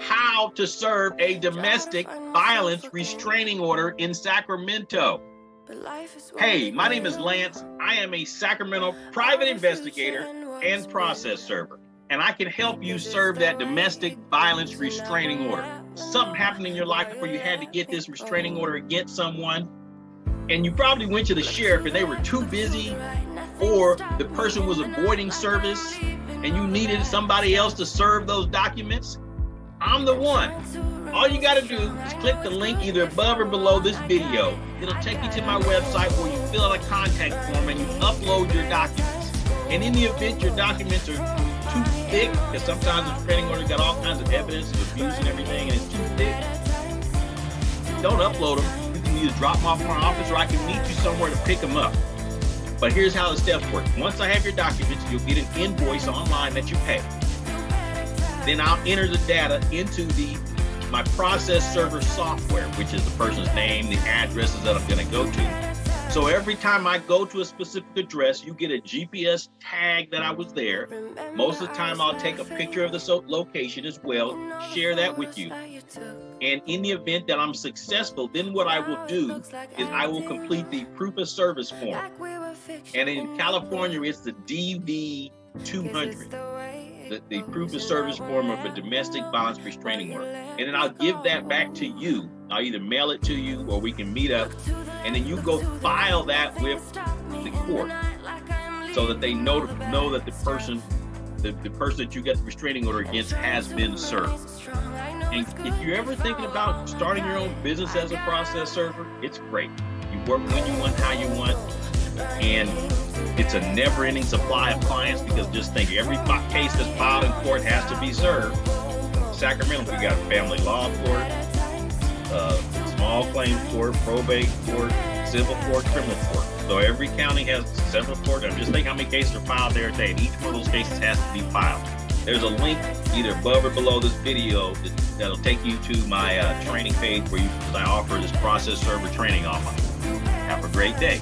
how to serve a domestic violence restraining order in Sacramento. But life is Hey, my name is Lance. I am a Sacramento private investigator and process server, and I can help you serve that domestic violence restraining order. Something happened in your life where you had to get this restraining order against someone, and you probably went to the sheriff and they were too busy, or the person was avoiding service and you needed somebody else to serve those documents. I'm the one. All you got to do is click the link either above or below this video. It'll take you to my website where you fill out a contact form and you upload your documents. And in the event your documents are too thick, because sometimes the restraining order got all kinds of evidence of abuse and everything, and it's too thick, don't upload them. You drop them off in my office or I can meet you somewhere to pick them up. But here's how the steps work. Once I have your documents, you'll get an invoice online that you pay. Then I'll enter the data into the my process server software, which is the person's name, the addresses that I'm going to go to. So every time I go to a specific address, you get a GPS tag that I was there. Most of the time, I'll take a picture of the location as well, share that with you. And in the event that I'm successful, then what I will do is I will complete the proof of service form. And in California, it's the DV 200, the, the proof of service form of a domestic violence restraining order. And then I'll give that back to you. I'll either mail it to you or we can meet up. And then you go file that with the court so that they know know that the person the, the person that you get the restraining order against has been served. And if you're ever thinking about starting your own business as a process server, it's great. You work when you want, how you want, and it's a never-ending supply of clients because just think every case that's filed in court has to be served. Sacramento, we got a family law court, uh, small claims court, probate court, civil court, criminal court. So every county has several court. And just think how many cases are filed there a day. And each one of those cases has to be filed. There's a link either above or below this video that, that'll take you to my uh, training page where you, I offer this process server training offer. Have a great day.